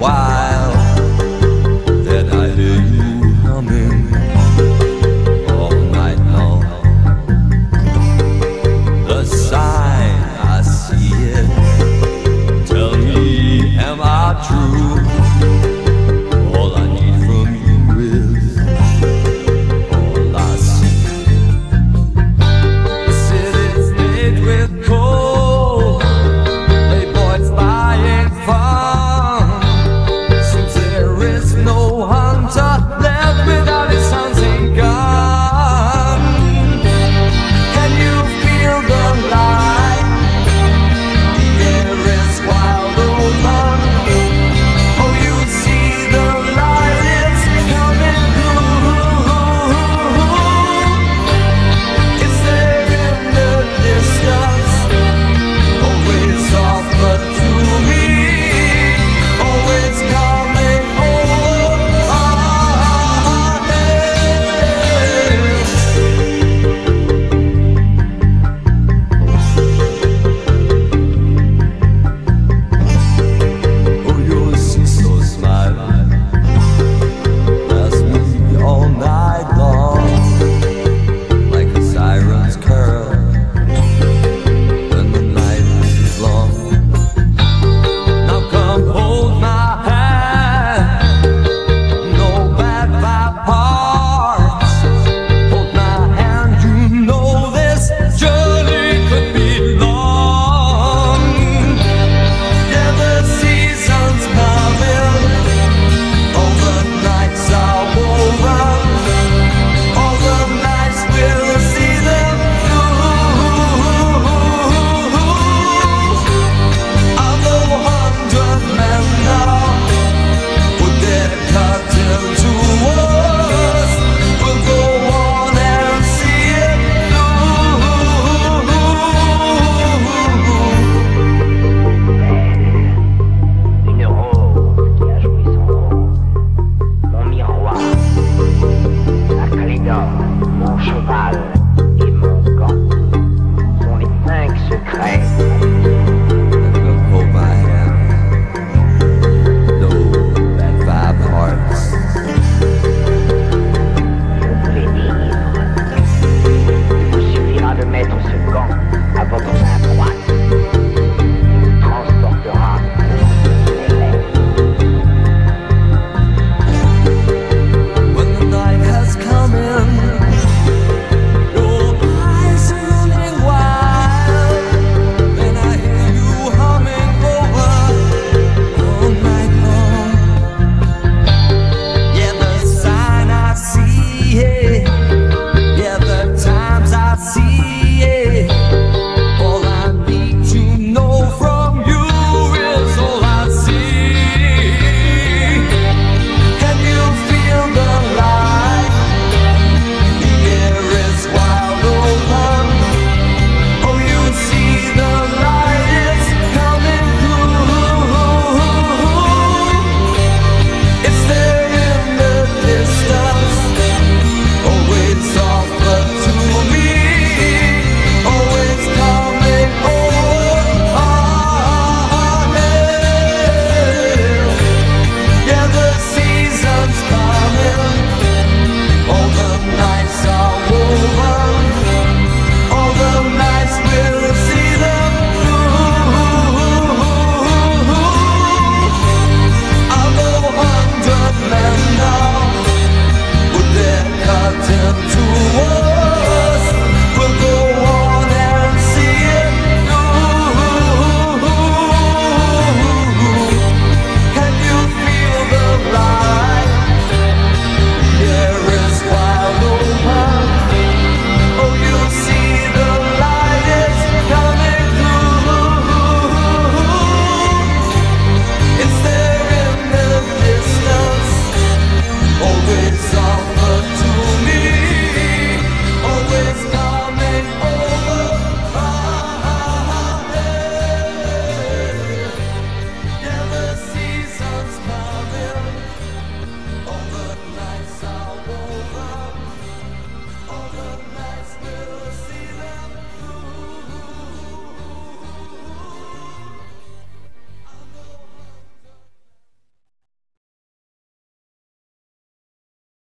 Why? top Vai!